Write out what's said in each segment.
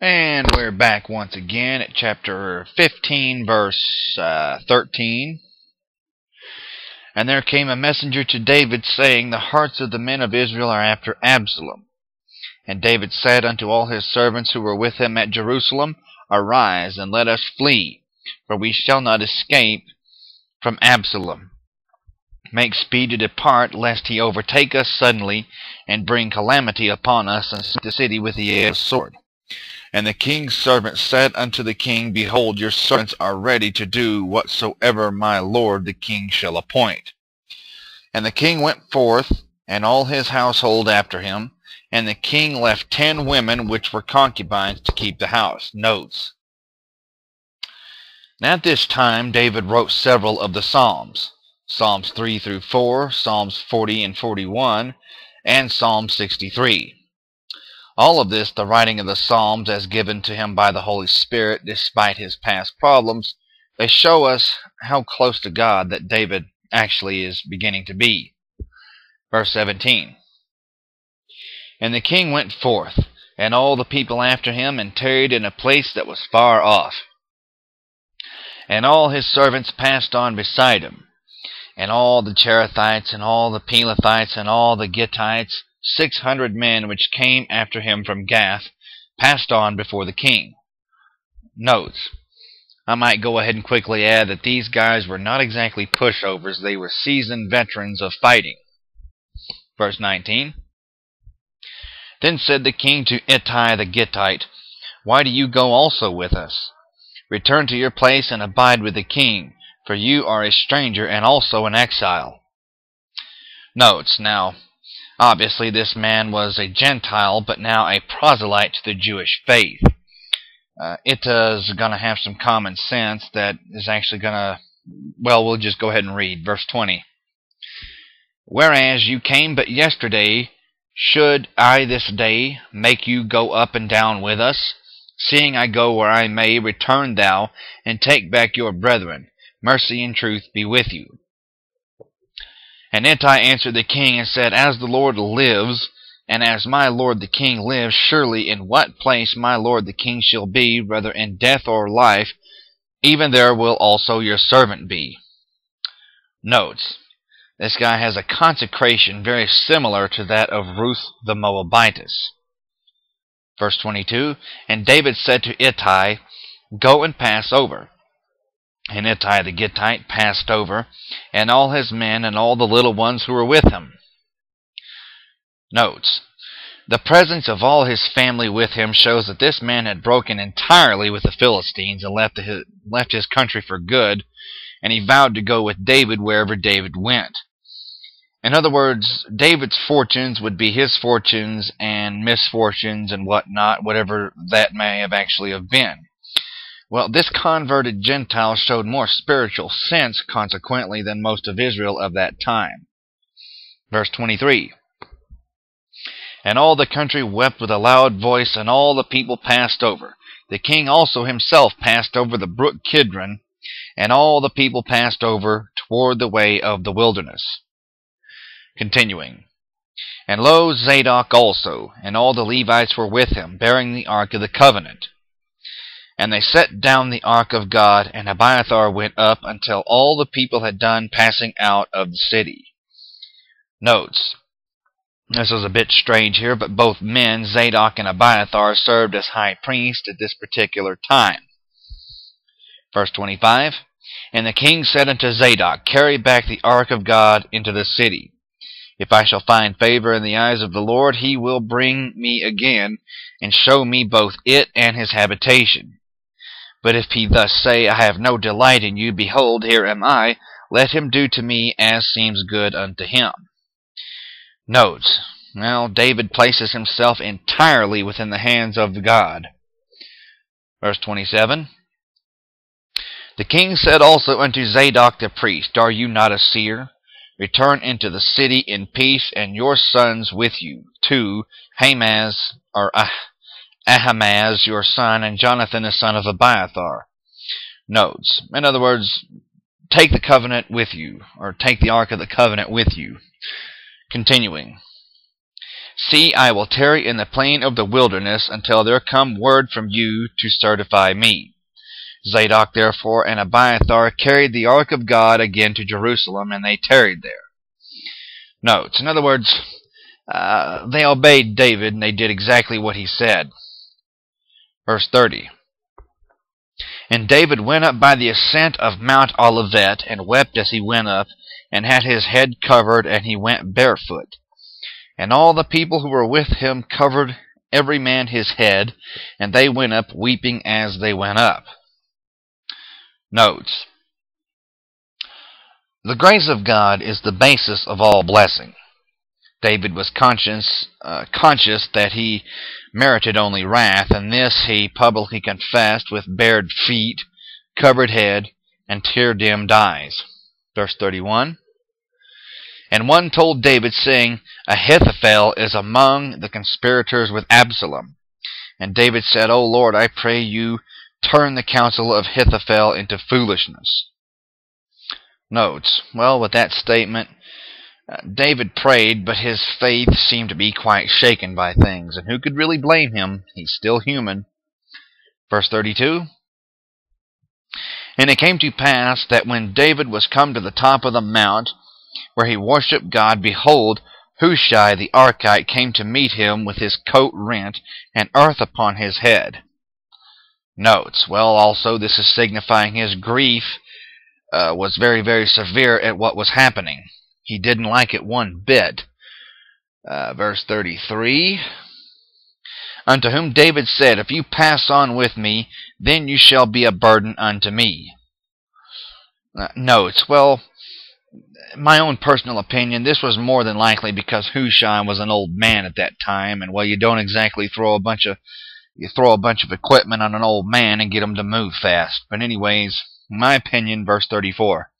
And we're back once again at chapter 15, verse uh, 13. And there came a messenger to David, saying, The hearts of the men of Israel are after Absalom. And David said unto all his servants who were with him at Jerusalem, Arise, and let us flee, for we shall not escape from Absalom. Make speed to depart, lest he overtake us suddenly, and bring calamity upon us, and the city with the edge of the sword. And the king's servant said unto the king, Behold, your servants are ready to do whatsoever my lord the king shall appoint. And the king went forth, and all his household after him, and the king left ten women which were concubines to keep the house. Notes. Now at this time David wrote several of the Psalms, Psalms 3 through 4, Psalms 40 and 41, and Psalm 63. All of this, the writing of the Psalms as given to him by the Holy Spirit, despite his past problems, they show us how close to God that David actually is beginning to be. Verse 17 And the king went forth, and all the people after him, and tarried in a place that was far off. And all his servants passed on beside him, and all the Cherethites, and all the Pelethites, and all the Gittites, six hundred men which came after him from Gath passed on before the king. Notes. I might go ahead and quickly add that these guys were not exactly pushovers, they were seasoned veterans of fighting. Verse 19. Then said the king to Ittai the Gittite, Why do you go also with us? Return to your place and abide with the king, for you are a stranger and also an exile. Notes. Now, Obviously, this man was a Gentile, but now a proselyte to the Jewish faith. Uh, Ittai's going to have some common sense that is actually going to, well, we'll just go ahead and read. Verse 20. Whereas you came but yesterday, should I this day make you go up and down with us? Seeing I go where I may, return thou, and take back your brethren. Mercy and truth be with you. And Ittai answered the king and said, As the Lord lives, and as my lord the king lives, surely in what place my lord the king shall be, whether in death or life, even there will also your servant be. Notes. This guy has a consecration very similar to that of Ruth the Moabitess. Verse 22, And David said to Ittai, Go and pass over. And Ittai the Gittite passed over, and all his men and all the little ones who were with him. Notes. The presence of all his family with him shows that this man had broken entirely with the Philistines and left his, left his country for good, and he vowed to go with David wherever David went. In other words, David's fortunes would be his fortunes and misfortunes and whatnot, whatever that may have actually have been. Well, this converted Gentile showed more spiritual sense, consequently, than most of Israel of that time. Verse 23 And all the country wept with a loud voice, and all the people passed over. The king also himself passed over the brook Kidron, and all the people passed over toward the way of the wilderness. Continuing. And lo, Zadok also, and all the Levites were with him, bearing the ark of the covenant. And they set down the ark of God, and Abiathar went up until all the people had done passing out of the city. Notes. This is a bit strange here, but both men, Zadok and Abiathar, served as high priests at this particular time. Verse 25. And the king said unto Zadok, Carry back the ark of God into the city. If I shall find favor in the eyes of the Lord, he will bring me again, and show me both it and his habitation. But if he thus say, I have no delight in you, behold, here am I, let him do to me as seems good unto him. Notes. Now, David places himself entirely within the hands of God. Verse 27. The king said also unto Zadok the priest, Are you not a seer? Return into the city in peace, and your sons with you, to Hamaz, or ah, Ahimaaz your son, and Jonathan the son of Abiathar. Notes. In other words, take the covenant with you, or take the Ark of the Covenant with you. Continuing. See, I will tarry in the plain of the wilderness until there come word from you to certify me. Zadok therefore and Abiathar carried the ark of God again to Jerusalem, and they tarried there. Notes. In other words, uh, they obeyed David and they did exactly what he said. Verse 30. And David went up by the ascent of Mount Olivet, and wept as he went up, and had his head covered, and he went barefoot. And all the people who were with him covered every man his head, and they went up weeping as they went up. Notes. The grace of God is the basis of all blessing. David was conscious, uh, conscious that he merited only wrath, and this he publicly confessed with bared feet, covered head, and tear-dimmed eyes. Verse 31. And one told David, saying, Ahithophel is among the conspirators with Absalom. And David said, O Lord, I pray you, turn the counsel of Ahithophel into foolishness. Notes. Well, with that statement, David prayed, but his faith seemed to be quite shaken by things, and who could really blame him? He's still human. Verse 32 And it came to pass that when David was come to the top of the mount, where he worshipped God, behold, Hushai the Archite came to meet him with his coat rent and earth upon his head. Notes. Well, also, this is signifying his grief uh, was very, very severe at what was happening. He didn't like it one bit. Uh, verse 33 Unto whom David said, If you pass on with me, then you shall be a burden unto me. Uh, notes, well, my own personal opinion, this was more than likely because Hushai was an old man at that time, and well, you don't exactly throw a bunch of you throw a bunch of equipment on an old man and get him to move fast. But anyways, my opinion, verse 34.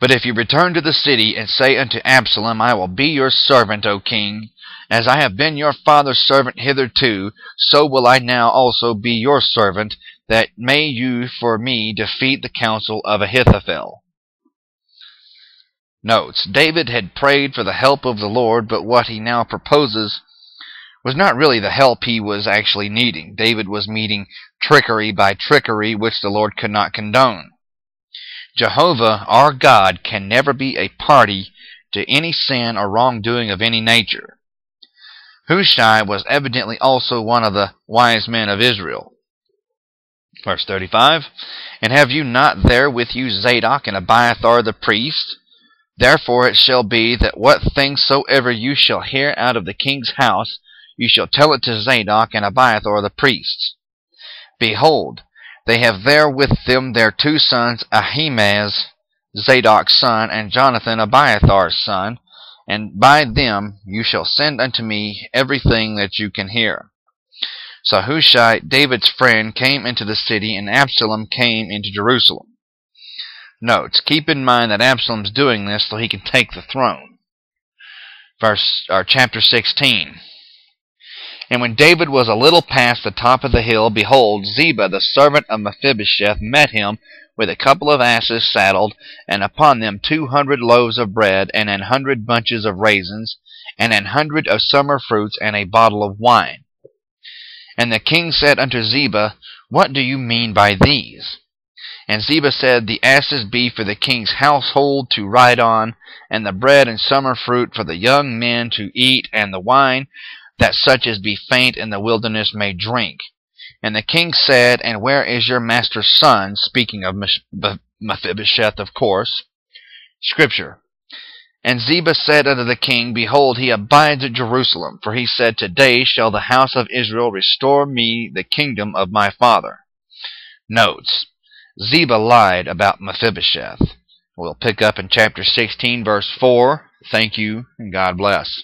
But if you return to the city and say unto Absalom, I will be your servant, O king, as I have been your father's servant hitherto, so will I now also be your servant, that may you for me defeat the counsel of Ahithophel. Notes. David had prayed for the help of the Lord, but what he now proposes was not really the help he was actually needing. David was meeting trickery by trickery, which the Lord could not condone. Jehovah, our God, can never be a party to any sin or wrongdoing of any nature. Hushai was evidently also one of the wise men of Israel. Verse 35, And have you not there with you Zadok and Abiathar the priest? Therefore it shall be that what things soever you shall hear out of the king's house, you shall tell it to Zadok and Abiathar the priests. Behold, they have there with them their two sons, Ahimaaz, Zadok's son, and Jonathan, Abiathar's son, and by them you shall send unto me everything that you can hear. So Hushai, David's friend, came into the city, and Absalom came into Jerusalem. Notes: Keep in mind that Absalom's doing this so he can take the throne. Verse or chapter 16. And when David was a little past the top of the hill, behold, Ziba the servant of Mephibosheth met him with a couple of asses saddled, and upon them two hundred loaves of bread, and an hundred bunches of raisins, and an hundred of summer fruits, and a bottle of wine. And the king said unto Ziba, What do you mean by these? And Ziba said, The asses be for the king's household to ride on, and the bread and summer fruit for the young men to eat, and the wine that such as be faint in the wilderness may drink. And the king said, And where is your master's son? Speaking of Mephibosheth, of course. Scripture. And Ziba said unto the king, Behold, he abides at Jerusalem. For he said, Today shall the house of Israel restore me the kingdom of my father. Notes. Ziba lied about Mephibosheth. We'll pick up in chapter 16, verse 4. Thank you, and God bless.